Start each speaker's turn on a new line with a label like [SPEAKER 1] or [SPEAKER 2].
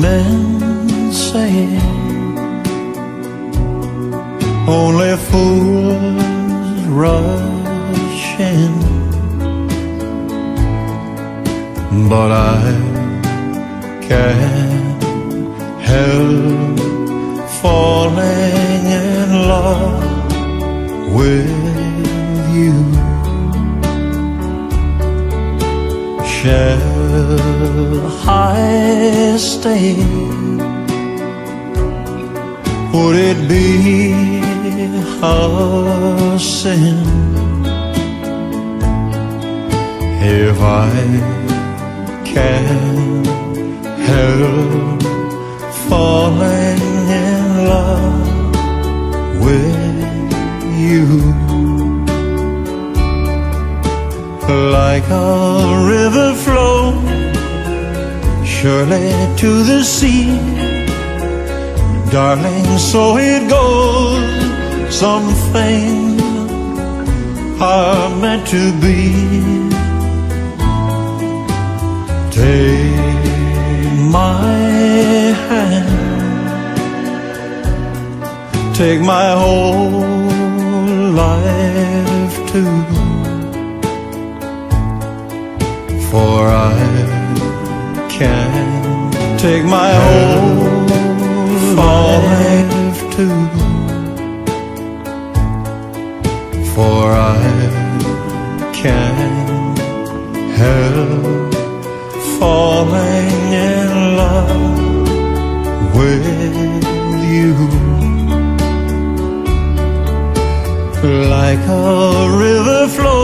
[SPEAKER 1] men say only fools rush in, but I can't help falling in love Shall I stay? Would it be a sin if I can help falling in love with you? Like a river flows surely to the sea Darling, so it goes. Some things are meant to be. Take my hand, take my whole life too. For I can't take my whole life too. For I can't help falling in love with you. Like a river flows